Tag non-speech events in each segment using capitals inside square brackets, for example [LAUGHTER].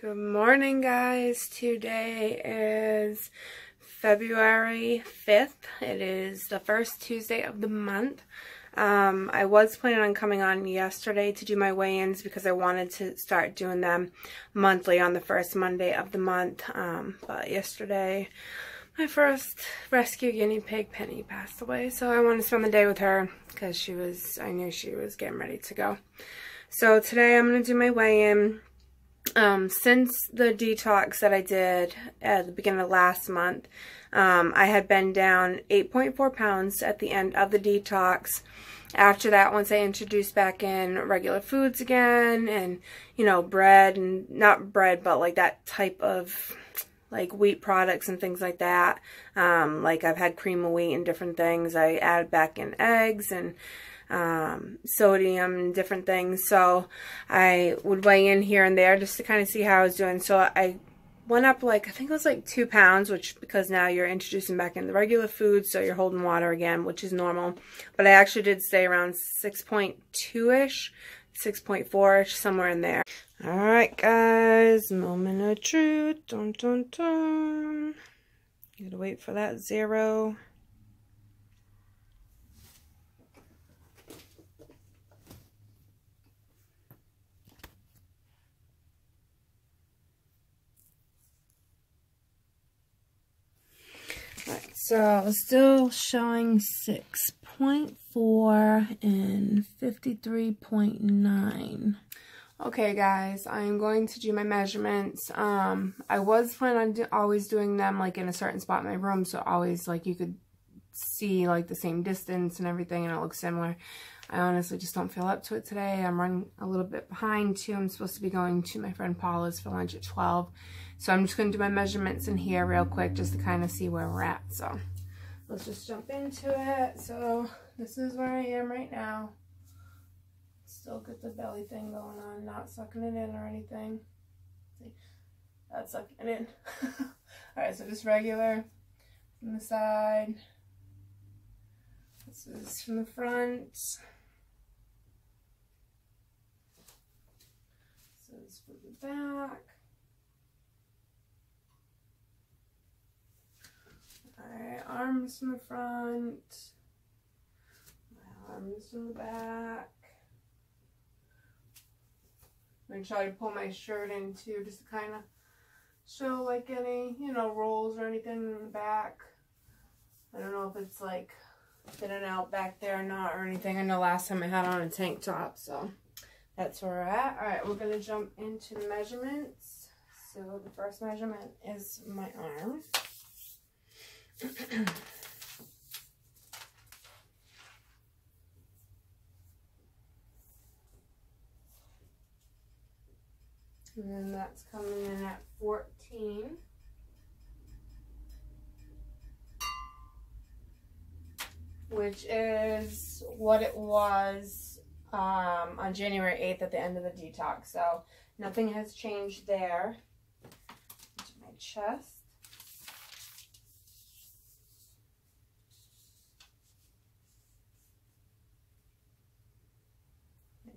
Good morning, guys. Today is February 5th. It is the first Tuesday of the month. Um, I was planning on coming on yesterday to do my weigh-ins because I wanted to start doing them monthly on the first Monday of the month. Um, but yesterday, my first rescue guinea pig, Penny, passed away. So I wanted to spend the day with her because she was, I knew she was getting ready to go. So today I'm going to do my weigh-in um, since the detox that I did at the beginning of last month, um, I had been down 8.4 pounds at the end of the detox. After that, once I introduced back in regular foods again and, you know, bread and not bread, but like that type of like wheat products and things like that. Um, like I've had cream of wheat and different things. I added back in eggs and um, sodium different things. So I would weigh in here and there just to kind of see how I was doing. So I went up like, I think it was like two pounds, which because now you're introducing back in the regular food, so you're holding water again, which is normal. But I actually did stay around 6.2-ish, 6.4-ish, somewhere in there. Alright guys, moment of truth, dun dun dun. You gotta wait for that zero. So still showing 6.4 and 53.9. Okay guys, I'm going to do my measurements. Um, I was planning on do always doing them like in a certain spot in my room so always like you could see like the same distance and everything and it looks similar. I honestly just don't feel up to it today. I'm running a little bit behind too. I'm supposed to be going to my friend Paula's for lunch at 12. So I'm just going to do my measurements in here real quick just to kind of see where we're at. So let's just jump into it. So this is where I am right now. Still got the belly thing going on, not sucking it in or anything. See, that's sucking it in. [LAUGHS] All right, so just regular from the side. This is from the front. Is from the back. Alright, arms in the front, My arms in the back. I'm going to try to pull my shirt in too, just to kind of show like any, you know, rolls or anything in the back. I don't know if it's like fitting out back there or not or anything. I know last time I had on a tank top, so that's where we're at. All right, we're to jump into measurements. So the first measurement is my arm and then that's coming in at 14. Which is what it was um, on January 8th at the end of the detox. So nothing has changed there. Into my chest.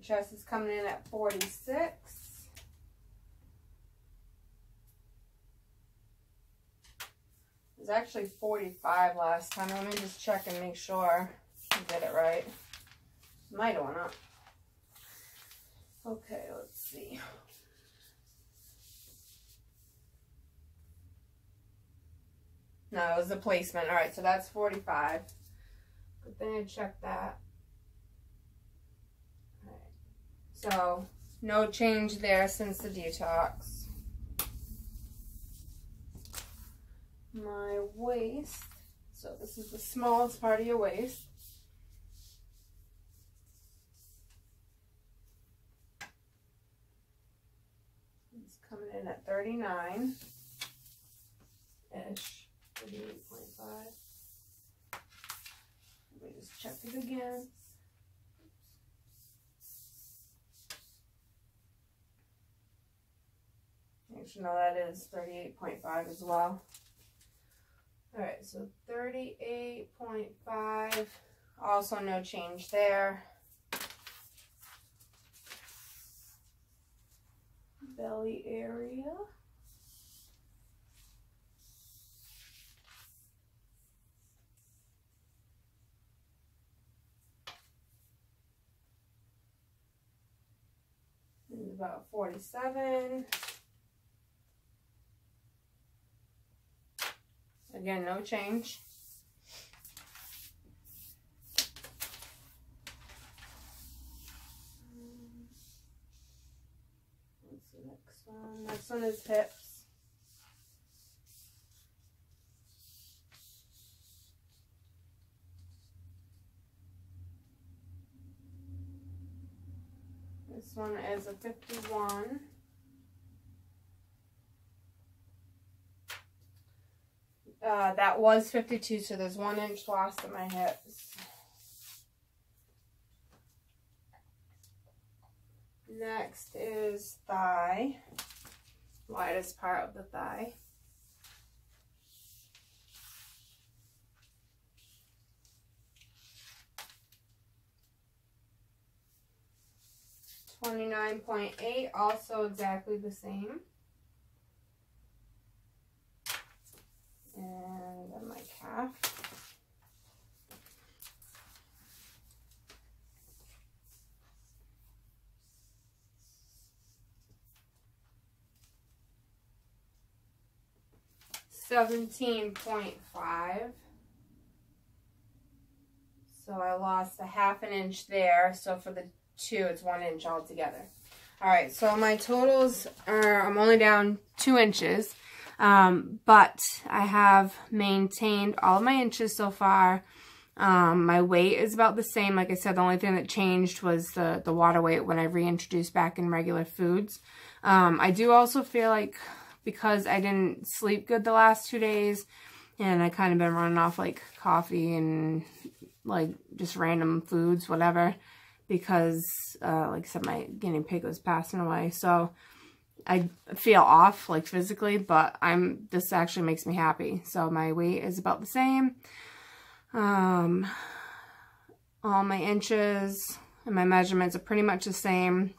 chest is coming in at 46. It was actually 45 last time. Let me just check and make sure I did it right. Might up. Okay, let's see. No, it was the placement. All right, so that's 45. But then I checked that. So no change there since the detox. My waist, so this is the smallest part of your waist. It's coming in at 39-ish, 38.5. Let me just check it again. Actually, no, that is 38.5 as well. All right, so 38.5, also no change there. Belly area. This is about 47. Again, no change. Um, next one is hips. This one is a 51. Uh, that was 52, so there's one inch lost at my hips. Next is thigh, widest part of the thigh. Twenty-nine point eight, also exactly the same. And then my calf. 17.5. So I lost a half an inch there. So for the two, it's one inch altogether. All right, so my totals are, I'm only down two inches, um, but I have maintained all of my inches so far. Um, my weight is about the same. Like I said, the only thing that changed was the, the water weight when I reintroduced back in regular foods. Um, I do also feel like because I didn't sleep good the last two days and I kind of been running off like coffee and like just random foods, whatever, because uh, like I said, my guinea pig was passing away. So I feel off like physically, but I'm, this actually makes me happy. So my weight is about the same. Um, all my inches and my measurements are pretty much the same.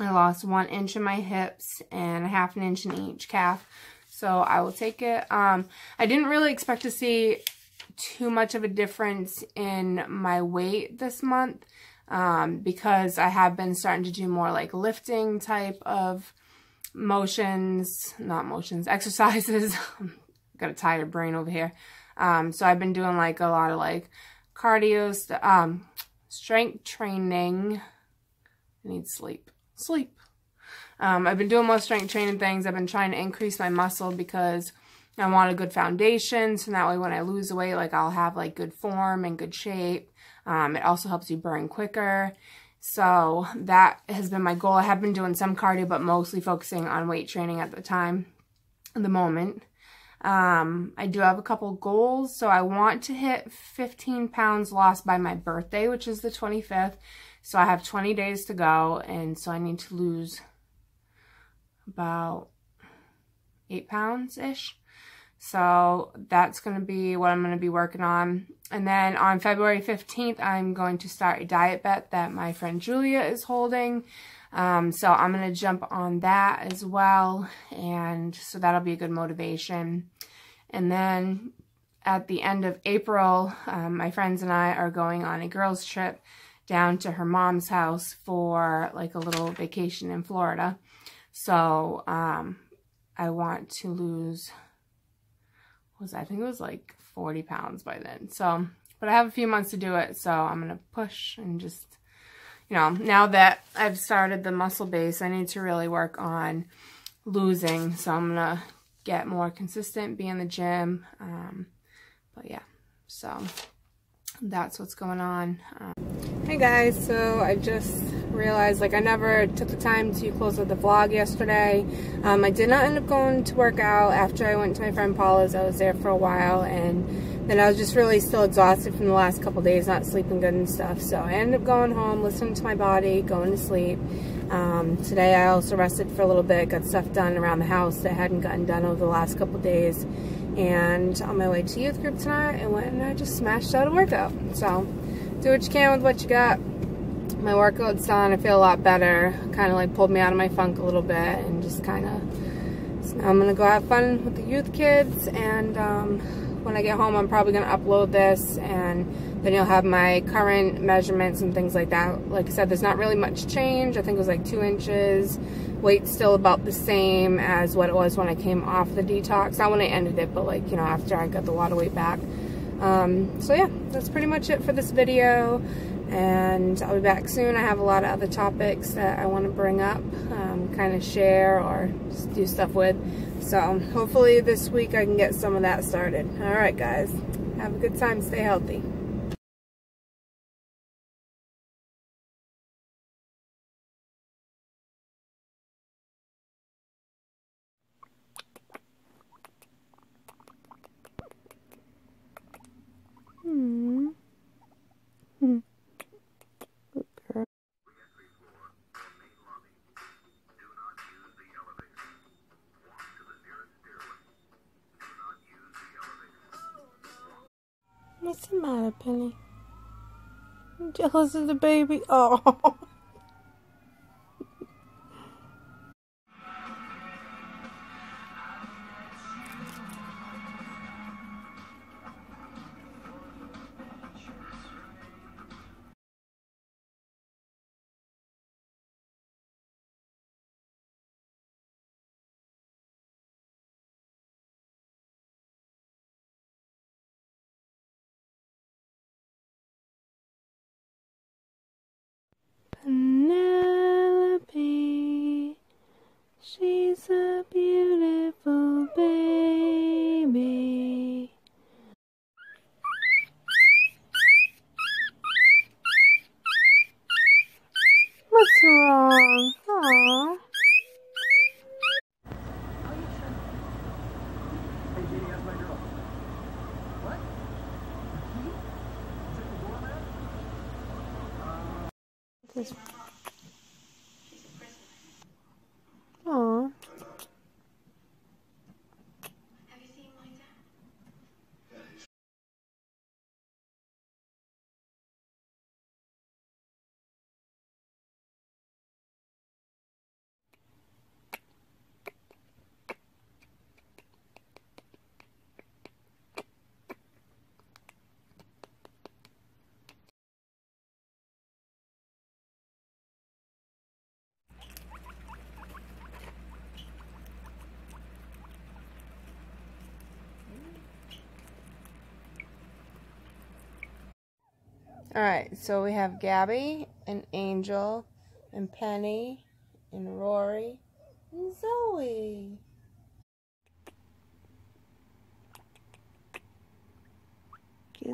I lost one inch in my hips and a half an inch in each calf. So I will take it. Um, I didn't really expect to see too much of a difference in my weight this month um, because I have been starting to do more like lifting type of motions, not motions, [LAUGHS] exercises. [LAUGHS] got a tired brain over here. Um, so I've been doing like a lot of like cardio, um, strength training. I need sleep sleep. Um, I've been doing more strength training things. I've been trying to increase my muscle because I want a good foundation. So that way when I lose weight, like I'll have like good form and good shape. Um, it also helps you burn quicker. So that has been my goal. I have been doing some cardio, but mostly focusing on weight training at the time, the moment. Um, I do have a couple goals. So I want to hit 15 pounds lost by my birthday, which is the 25th. So I have 20 days to go, and so I need to lose about 8 pounds-ish. So that's going to be what I'm going to be working on. And then on February 15th, I'm going to start a diet bet that my friend Julia is holding. Um, so I'm going to jump on that as well. And so that'll be a good motivation. And then at the end of April, um, my friends and I are going on a girls trip down to her mom's house for like a little vacation in Florida. So um, I want to lose, was I think it was like 40 pounds by then. So, but I have a few months to do it. So I'm going to push and just, you know, now that I've started the muscle base, I need to really work on losing. So I'm going to get more consistent, be in the gym. Um, but yeah, so that's what's going on. Um, hey guys, so I just realized like I never took the time to close out the vlog yesterday. Um, I did not end up going to work out after I went to my friend Paula's. I was there for a while and then I was just really still exhausted from the last couple days, not sleeping good and stuff. So I ended up going home, listening to my body, going to sleep. Um, today I also rested for a little bit, got stuff done around the house that hadn't gotten done over the last couple days and on my way to youth group tonight and went and I just smashed out a workout. So do what you can with what you got. my workout's done. I feel a lot better. Kind of like pulled me out of my funk a little bit and just kind of. So now I'm gonna go have fun with the youth kids, and um, when I get home, I'm probably gonna upload this, and then you'll have my current measurements and things like that. Like I said, there's not really much change. I think it was like two inches. Weight's still about the same as what it was when I came off the detox. Not when I ended it, but like you know after I got the water weight back. Um, so yeah, that's pretty much it for this video and I'll be back soon. I have a lot of other topics that I want to bring up, um, kind of share or do stuff with. So hopefully this week I can get some of that started. All right, guys. Have a good time. Stay healthy. Hmm. Hmm. What's the matter, Penny? I'm jealous of the baby. Oh. [LAUGHS] Penelope, she's a beautiful baby. What's wrong? Aww. This. Aww. Alright, so we have Gabby and Angel and Penny and Rory and Zoe. Kiss